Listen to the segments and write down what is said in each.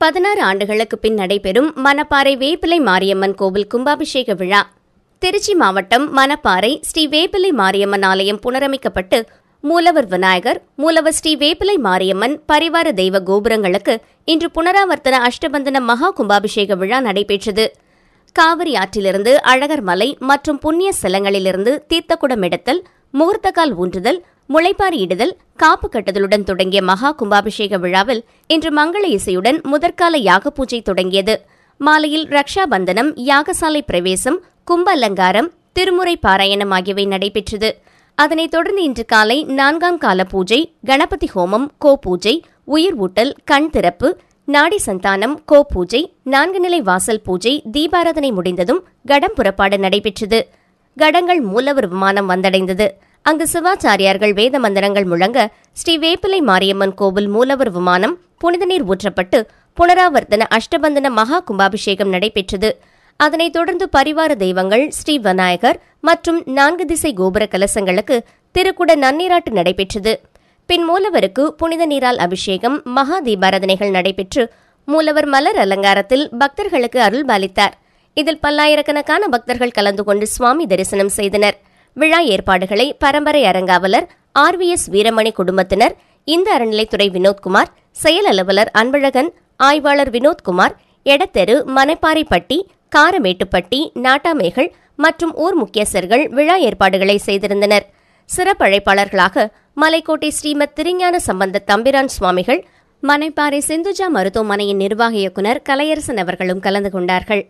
பதினாறு ஆண்டுகளுக்கு பின் நடைபெறும் மணப்பாறை வேப்பிலை மாரியம்மன் கோவில் கும்பாபிஷேக விழா. திருச்சி மாவட்டம் மணப்பாறை ஸ்ரீ வேப்பிலை மாரியம்மன் ஆலயம் புனரமைக்கப்பட்டு மூலவர் விநாயகர் மூலவர் ஸ்ரீ வேப்பிலை மாரியம்மன் பரிவார தெய்வ கோபுரங்களுக்கு இன்று புனராவர்த்தன அஷ்டபந்தன மகா கும்பாபிஷேக விழா நடைபெற்றது. காவிரி ஆற்றிலிருந்து அழகர் மலை மற்றும் புண்ணிய ஸ்தலங்களிலிருந்து தீர்த்தக்குடம் எடுத்தல் முகூர்த்தக்கால் ஊன்றுதல் முளைப்பாரி இடுதல் காப்பு கட்டுதலுடன் தொடங்கிய மகா கும்பாபிஷேக விழாவில் இன்று மங்கள இசையுடன் முதற்கால யாக பூஜை தொடங்கியது. மாலையில் ரக்ஷா பந்தனம் யாகசாலை பிரவேசம் கும்ப அலங்காரம் திருமுறை பாராயணம் ஆகியவை நடைபெற்றது. அதனைத் தொடர்ந்து இன்று காலை நான்காம் கால பூஜை கணபதி ஹோமம் கோ பூஜை உயிர் ஊட்டல் கண் திறப்பு நாடி சந்தானம் கோ பூஜை நான்கு நிலை வாசல் பூஜை தீபாராதனை முடிந்ததும் கடம் புறப்பாடு நடைபெற்றது. கடங்கள் மூலவர் விமானம் வந்தடைந்தது. அங்கு சிவாச்சாரியார்கள் வேத மந்திரங்கள் முழங்க ஸ்ரீ வேப்பிலை மாரியம்மன் கோவில் மூலவர் விமானம் புனித நீர் ஊற்றப்பட்டு புனராவர்த்தன அஷ்டபந்தன மகா கும்பாபிஷேகம் நடைபெற்றது. அதனைத் தொடர்ந்து பரிவார தெய்வங்கள் ஸ்ரீ விநாயகர் மற்றும் நான்கு திசை கோபுர கலசங்களுக்கு திருக்குட நன்னீராட்டு நடைபெற்றது. பின் மூலவருக்கு புனித நீரால் அபிஷேகம் மகா தீபாராதனைகள் நடைபெற்று மூலவர் மலர் அலங்காரத்தில் பக்தர்களுக்கு அருள் பாலித்தார் இதில் பல்லாயிரக்கணக்கான பக்தர்கள் கலந்து கொண்டு சுவாமி தரிசனம் செய்தனர். விழா ஏற்பாடுகளை பரம்பரை அரங்காவலர் ஆர் வி எஸ் வீரமணி குடும்பத்தினர் இந்த அறநிலைத்துறை வினோத்குமார் செயல் அலுவலர் அன்பழகன் ஆய்வாளர் வினோத்குமார் எடத்தெரு மனைப்பாறைப்பட்டி காரமேட்டுப்பட்டி நாட்டாமைகள் மற்றும் ஊர் முக்கியஸ்தர்கள் விழா ஏற்பாடுகளை செய்திருந்தனர். சிறப்பு அழைப்பாளர்களாக மலைக்கோட்டை ஸ்ரீமத் திருஞான சம்பந்த தம்பிரான் சுவாமிகள் மனைப்பாறை செந்துஜா மருத்துவமனையின் நிர்வாக இயக்குநர் கலையரசன் அவர்களும் கலந்து கொண்டார்கள்.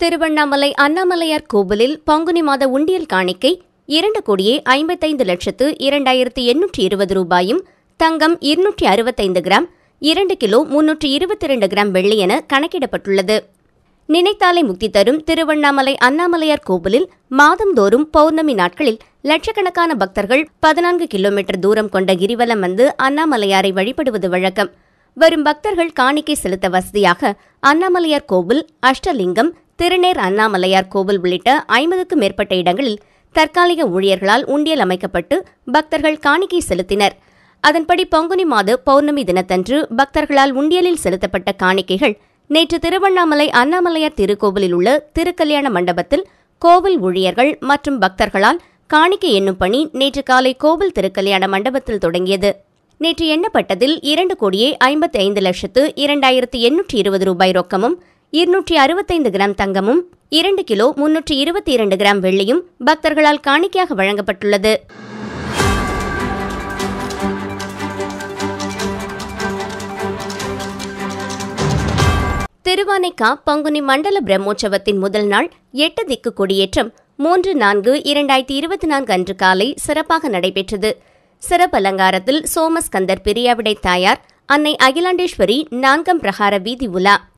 திருவண்ணாமலை அண்ணாமலையார் கோவிலில் பங்குனி மாத உண்டியல் காணிக்கை இரண்டு கோடியே ஐம்பத்தைந்து லட்சத்து இரண்டாயிரத்து எண்ணூற்றி இருபது ரூபாயும் தங்கம் இருநூற்றி அறுபத்தைந்து கிராம் இரண்டு கிலோ முன்னூற்றி இருபத்தி இரண்டு கிராம் வெள்ளி என கணக்கிடப்பட்டுள்ளது. நினைத்தாலை முக்தி தரும் திருவண்ணாமலை அண்ணாமலையார் கோவிலில் மாதந்தோறும் பௌர்ணமி நாட்களில் லட்சக்கணக்கான பக்தர்கள் பதினான்கு கிலோமீட்டர் தூரம் கொண்ட கிரிவலம் வந்து அண்ணாமலையாரை வழிபடுவது வழக்கம். வரும் பக்தர்கள் காணிக்கை செலுத்த வசதியாக அண்ணாமலையார் கோவில் அஷ்டலிங்கம் திருநேர் அண்ணாமலையார் கோவில் உள்ளிட்ட ஐம்பதுக்கும் மேற்பட்ட இடங்களில் தற்காலிக ஊழியர்களால் உண்டியல் அமைக்கப்பட்டு பக்தர்கள் காணிக்கை செலுத்தினர். அதன்படி பங்குனி மாத பௌர்ணமி தினத்தன்று பக்தர்களால் உண்டியலில் செலுத்தப்பட்ட காணிக்கைகள் நேற்று திருவண்ணாமலை அண்ணாமலையார் திருக்கோவிலில் உள்ள திருக்கல்யாண மண்டபத்தில் கோவில் ஊழியர்கள் மற்றும் பக்தர்களால் காணிக்கை எண்ணும் பணி நேற்று காலை கோவில் திருக்கல்யாண மண்டபத்தில் தொடங்கியது. நேற்று எண்ணப்பட்டதில் இரண்டு கோடியே ஐம்பத்தி ஐந்து லட்சத்து இரண்டாயிரத்து எண்ணூற்றி இருபது ரூபாய் ரொக்கமும் இருநூற்றி அறுபத்தைந்து கிராம் தங்கமும் இரண்டு கிலோ முன்னூற்றி இருபத்தி இரண்டு கிராம் வெள்ளியும் பக்தர்களால் காணிக்கையாக வழங்கப்பட்டுள்ளது. திருவானைக்கா பங்குனி மண்டல பிரம்மோற்சவத்தின் முதல் நாள் எட்டு திக்கு கொடியேற்றம் மூன்று நான்கு இரண்டாயிரத்தி இருபத்தி நான்கு அன்று காலை சிறப்பாக நடைபெற்றது. சிறப்பு அலங்காரத்தில் சோமஸ்கந்தர் பிரியாவிடை தாயார் அன்னை அகிலாண்டேஸ்வரி நான்கம் பிரகார வீதி உலா.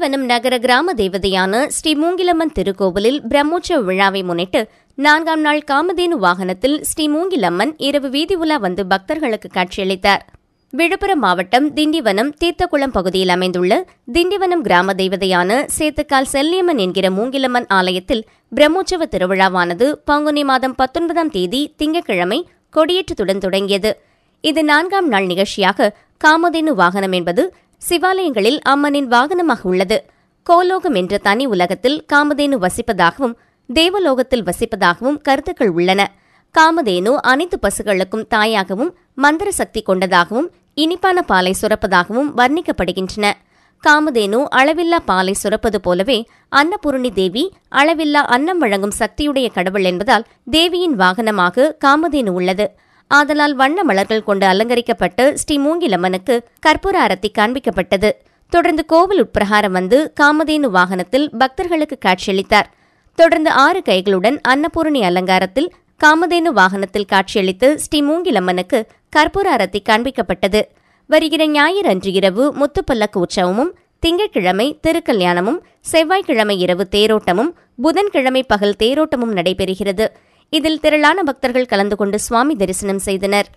திண்டிவனம் நகர கிராம தேவதையான ஸ்ரீ மூங்கிலம்மன் திருக்கோவிலில் பிரம்மோற்சவ விழாவை முன்னிட்டு நான்காம் நாள் காமதேனு வாகனத்தில் ஸ்ரீ மூங்கிலம்மன் இரவு வீதி உலா வந்து பக்தர்களுக்கு காட்சியளித்தார். விழுப்புரம் மாவட்டம் திண்டிவனம் தீர்த்தக்குளம் பகுதியில் அமைந்துள்ள திண்டிவனம் கிராம தெய்வதையான சேத்துக்கால் செல்லியம்மன் என்கிற மூங்கிலம்மன் ஆலயத்தில் பிரம்மோற்சவ திருவிழாவானது பங்குனி மாதம் பத்தொன்பதாம் தேதி திங்கட்கிழமை கொடியேற்றத்துடன் தொடங்கியது. இது நான்காம் நாள் நிகழ்ச்சியாக காமதேனு வாகனம் என்பது சிவாலயங்களில் அம்மனின் வாகனமாக உள்ளது. கோலோகம் என்ற தனி உலகத்தில் காமதேனு வசிப்பதாகவும் தேவலோகத்தில் வசிப்பதாகவும் கருத்துக்கள் உள்ளன. காமதேனு அனைத்து பசுகளுக்கும் தாயாகவும் மந்திர சக்தி கொண்டதாகவும் இனிப்பான பாலை சுரப்பதாகவும் வர்ணிக்கப்படுகின்றன. காமதேனு அளவில்லா பாலை சுரப்பது போலவே அன்னபூரணி தேவி அளவில்லா அன்னம் வழங்கும் சக்தியுடைய கடவுள் என்பதால் தேவியின் வாகனமாக காமதேனு உள்ளது. ஆதலால் வண்ண மலர்கள் கொண்டு அலங்கரிக்கப்பட்டு ஸ்ரீ மூங்கிலம்மனுக்கு கற்பூர அரத்தி காண்பிக்கப்பட்டது. தொடர்ந்து கோவில் உட்பிரகாரம் வந்து காமதேனு வாகனத்தில் பக்தர்களுக்கு காட்சியளித்தார். தொடர்ந்து ஆறு கைகளுடன் அன்னபூரணி அலங்காரத்தில் காமதேனு வாகனத்தில் காட்சியளித்து ஸ்ரீ மூங்கிலம்மனுக்கு கற்பூர அரத்தி காண்பிக்கப்பட்டது. வருகிற ஞாயிறு அன்று இரவு முத்துப்பல்லக்கு உற்சவமும் திங்கட்கிழமை திருக்கல்யாணமும் செவ்வாய்க்கிழமை இரவு தேரோட்டமும் புதன்கிழமை பகல் தேரோட்டமும் நடைபெறுகிறது. இதில் திரளான பக்தர்கள் கலந்து கொண்டு சுவாமி தரிசனம் செய்தனர்.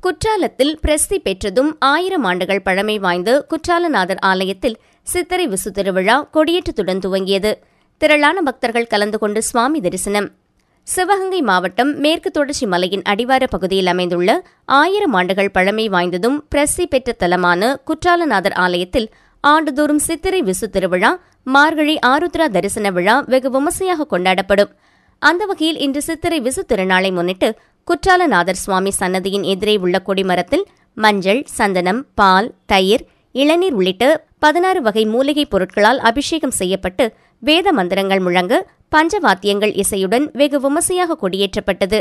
குற்றாலத்தில் பிரசித்தி பெற்றதும் ஆயிரம் ஆண்டுகள் பழமை வாய்ந்த குற்றாலநாதர் ஆலயத்தில் சித்திரை விசு திருவிழா கொடியேற்றத்துடன் துவங்கியது. திரளான பக்தர்கள் கலந்து கொண்டு சுவாமி தரிசனம். சிவகங்கை மாவட்டம் மேற்கு தொடர்ச்சி மலையின் அடிவார பகுதியில் அமைந்துள்ள ஆயிரம் ஆண்டுகள் பழமை வாய்ந்ததும் பிரசித்தி பெற்ற தலமான குற்றாலநாதர் ஆலயத்தில் ஆண்டுதோறும் சித்திரை விசு திருவிழா மார்கழி ஆருத்ரா தரிசன விழா வெகு விமர்சையாக கொண்டாடப்படும். அந்த வகையில் இன்று சித்திரை விசு திருநாளை முன்னிட்டு குற்றாலநாதர் சுவாமி சன்னதியின் எதிரே உள்ள கொடிமரத்தில் மஞ்சள் சந்தனம் பால் தயிர் இளநீர் உள்ளிட்ட பதினாறு வகை மூலிகைப் பொருட்களால் அபிஷேகம் செய்யப்பட்டு வேத மந்திரங்கள் முழங்க பஞ்சவாத்தியங்கள் இசையுடன் வெகு விமர்சையாக கொடியேற்றப்பட்டது.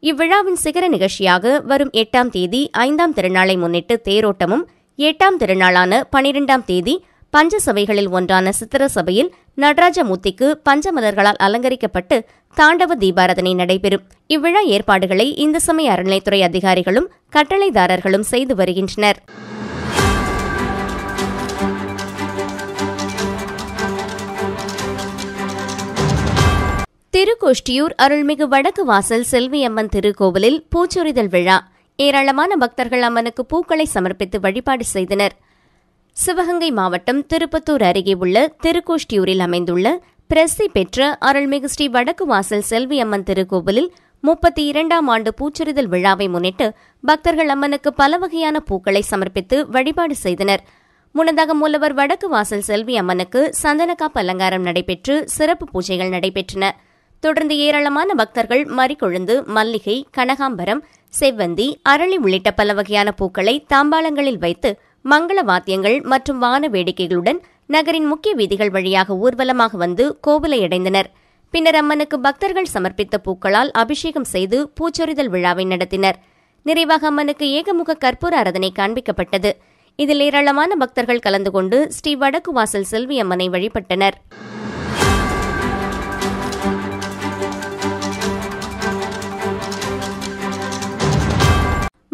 இவ்விழாவின் சிகர நிகழ்ச்சியாக வரும் எட்டாம் தேதி ஐந்தாம் திருநாளை முன்னிட்டு தேரோட்டமும் எட்டாம் திருநாளான பனிரெண்டாம் தேதி பஞ்ச சபைகளில் ஒன்றான சித்திர சபையில் நடராஜமூர்த்திக்கு பஞ்சமலர்களால் அலங்கரிக்கப்பட்டு தாண்டவ தீபாரதனை நடைபெறும். இவ்விழா ஏற்பாடுகளை இந்து சமய அறநிலைத்துறை அதிகாரிகளும் கட்டளைதாரர்களும் செய்து வருகின்றனர். திருக்கோஷ்டியூர் அருள்மிகு வடக்கு வாசல் செல்வியம்மன் திருக்கோவிலில் பூச்சொரிதல் விழா. ஏராளமான பக்தர்கள் அம்மனுக்கு பூக்களை சமர்ப்பித்து வழிபாடு செய்தனர். சிவகங்கை மாவட்டம் திருப்பத்தூர் அருகே உள்ள திருக்கோஷ்டியூரில் அமைந்துள்ள பிரசி பெற்ற அருள்மிகு ஸ்ரீ வடக்கு வாசல் செல்வியம்மன் திருக்கோவிலில் முப்பத்தி இரண்டாம் ஆண்டு பூச்சொரிதல் விழாவை முன்னிட்டு பக்தர்கள் அம்மனுக்கு பல வகையான பூக்களை சமர்ப்பித்து வழிபாடு செய்தனர். முன்னதாக மூலவர் வடக்கு வாசல் செல்வி அம்மனுக்கு சந்தனக்காப்பு அலங்காரம் நடைபெற்று சிறப்பு பூஜைகள் நடைபெற்றன. தொடர்ந்து ஏராளமான பக்தர்கள் மறிக்கொழுந்து மல்லிகை கனகாம்பரம் செவ்வந்தி அரளி உள்ளிட்ட பல வகையான பூக்களை தாம்பாளங்களில் வைத்து மங்கள வாத்தியங்கள் மற்றும் வான வேடிக்கைகளுடன் நகரின் முக்கிய வீதிகள் வழியாக ஊர்வலமாக வந்து கோவிலை அடைந்தனர். பின்னர் அம்மனுக்கு பக்தர்கள் சமர்ப்பித்த பூக்களால் அபிஷேகம் செய்து பூச்சொரிதல் விழாவை நடத்தினர். நிறைவாக அம்மனுக்கு ஏகமுக கற்பூர அரதனை காண்பிக்கப்பட்டது. இதில் ஏராளமான பக்தர்கள் கலந்து கொண்டு ஸ்ரீ வடக்கு வாசல் செல்வி அம்மனை வழிபட்டனர்.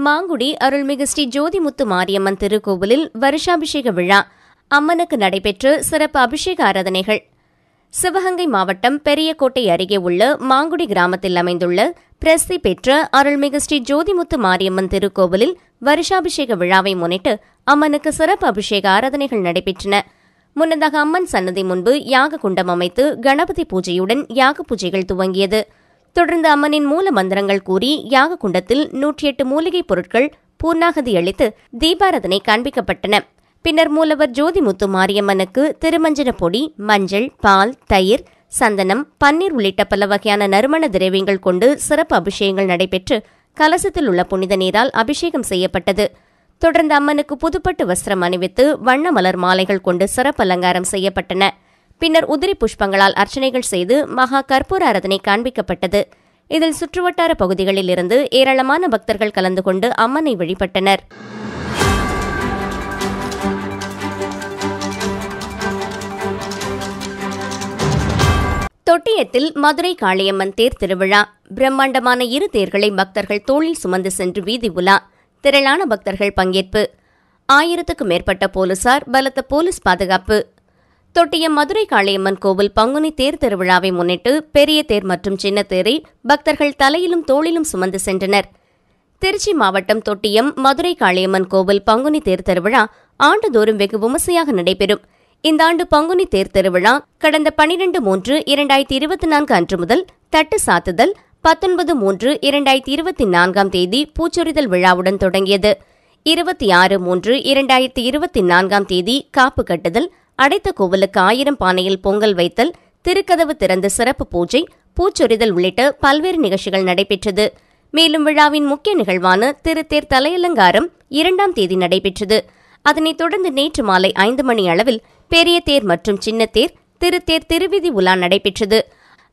மாங்குடி அருள்மிகு ஸ்ரீ ஜோதிமுத்து மாரியம்மன் திருக்கோவிலில் வருஷாபிஷேக விழா. அம்மனுக்கு நடைபெற்ற சிறப்பு அபிஷேக ஆராதனைகள். சிவகங்கை மாவட்டம் பெரியகோட்டை அருகே உள்ள மாங்குடி கிராமத்தில் அமைந்துள்ள பிரசித்தி பெற்ற அருள்மிகு ஸ்ரீ ஜோதிமுத்து மாரியம்மன் திருக்கோவிலில் வருஷாபிஷேக விழாவை முன்னிட்டு அம்மனுக்கு சிறப்பு அபிஷேக ஆராதனைகள் நடைபெற்றன. முன்னதாக அம்மன் சன்னதி முன்பு யாக குண்டம் அமைத்து கணபதி பூஜையுடன் யாக பூஜைகள் துவங்கியது. தொடர்ந்து அம்மனின் மூல மந்திரங்கள் கூறி யாக குண்டத்தில் நூற்றி எட்டு மூலிகைப் பொருட்கள் பூர்ணாகதி அளித்து தீபாரதனை காண்பிக்கப்பட்டன. பின்னர் மூலவர் ஜோதிமுத்து மாரியம்மனுக்கு திருமஞ்சன பொடி மஞ்சள் பால் தயிர் சந்தனம் பன்னீர் உள்ளிட்ட பல வகையான நறுமண திரவியங்கள் கொண்டு சிறப்பு அபிஷேகங்கள் நடைபெற்று கலசத்தில் உள்ள புனித நீரால் அபிஷேகம் செய்யப்பட்டது. தொடர்ந்து அம்மனுக்கு புதுப்பட்டு வஸ்திரம் அணிவித்து வண்ண மலர் மாலைகள் கொண்டு சிறப்பு அலங்காரம் செய்யப்பட்டன. பின்னர் உதிரி புஷ்பங்களால் அர்ச்சனைகள் செய்து மகா கற்பூர அரதனை காண்பிக்கப்பட்டது. இதில் சுற்றுவட்டார பகுதிகளில் இருந்து ஏராளமான பக்தர்கள் கலந்து கொண்டு அம்மனை வழிபட்டனர். தொட்டியத்தில் மதுரை காளியம்மன் தேர் திருவிழா. பிரம்மாண்டமான இரு தேர்களை பக்தர்கள் தோளில் சுமந்து சென்று வீதி உலா. திரளான பக்தர்கள் பங்கேற்பு. ஆயிரத்துக்கும் மேற்பட்ட போலீசார் பலத்த போலீஸ் பாதுகாப்பு. தொட்டியம் மதுரை காளியம்மன் கோவில் பங்குனி தேர் திருவிழாவை முன்னிட்டு பெரிய தேர் மற்றும் சின்ன தேரை பக்தர்கள் தலையிலும் தோளிலும் சுமந்து சென்றனர். திருச்சி மாவட்டம் தொட்டியம் மதுரை காளியம்மன் கோவில் பங்குனி தேர் திருவிழா ஆண்டுதோறும் வெகு விமர்சையாக நடைபெறும். இந்த ஆண்டு பங்குனி தேர் திருவிழா கடந்த பனிரெண்டு மூன்று இரண்டாயிரத்தி இருபத்தி நான்கு அன்று முதல் தட்டு சாத்துதல் பத்தொன்பது மூன்று இரண்டாயிரத்தி இருபத்தி நான்காம் தேதி பூச்சொரிதல் விழாவுடன் தொடங்கியது. இருபத்தி ஆறு மூன்று இரண்டாயிரத்தி இருபத்தி நான்காம் தேதி காப்பு கட்டுதல் அடைத்த கோவிலுக்கு ஆயிரம் பானையில் பொங்கல் வைத்தல் திருக்கதவு திறந்து சிறப்பு பூஜை பூச்சொரிதல் உள்ளிட்ட பல்வேறு நிகழ்ச்சிகள் நடைபெற்றது. மேலும் விழாவின் முக்கிய நிகழ்வான திருத்தேர் தலையலங்காரம் இரண்டாம் தேதி நடைபெற்றது. அதனைத் தொடர்ந்து நேற்று மாலை ஐந்து மணி அளவில் பெரிய தேர் மற்றும் சின்ன தேர் திருத்தேர் திருவிதி உலா நடைபெற்றது.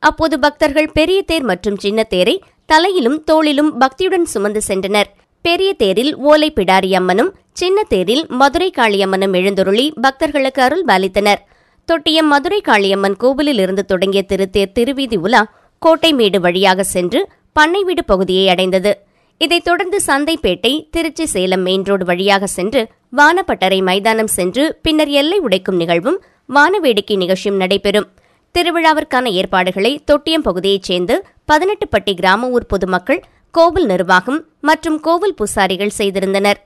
அப்போது பக்தர்கள் பெரிய தேர் மற்றும் சின்ன தேரை தலையிலும் தோளிலும் பக்தியுடன் சுமந்து சென்றனர். பெரிய தேரில் ஓலை பிடாரி அம்மனும் சின்ன தேரில் மதுரை காளியம்மனும் எழுந்தருளி பக்தர்களுக்கு அருள் பாலித்தனர் தொட்டியம் மதுரை காளியம்மன் கோவிலில் இருந்து தொடங்கிய திருத்தேர் திருவீதி உலா கோட்டைமேடு வழியாக சென்று பண்ணைவீடு பகுதியை அடைந்தது. இதைத் தொடர்ந்து சந்தைப்பேட்டை திருச்சி சேலம் மெயின் ரோடு வழியாக சென்று வானப்பட்டறை மைதானம் சென்று பின்னர் எல்லை உடைக்கும் நிகழ்வும் வானவேடிக்கை நிகழ்ச்சியும் நடைபெறும். திருவிழாவிற்கான ஏற்பாடுகளை தொட்டியம் பகுதியைச் சேர்ந்து பதினெட்டுப்பட்டி கிராம ஊர் பொதுமக்கள் கோவில் நிர்வாகம் மற்றும் கோவில் பூசாரிகள் செய்திருந்தனர்.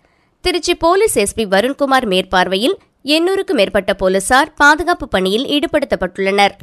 திருச்சி போலீஸ் எஸ்பி வருண்குமார் மேற்பார்வையில் எண்ணூறுக்கும் மேற்பட்ட போலீசார் பாதுகாப்பு பணியில் ஈடுபடுத்தப்பட்டுள்ளனர்.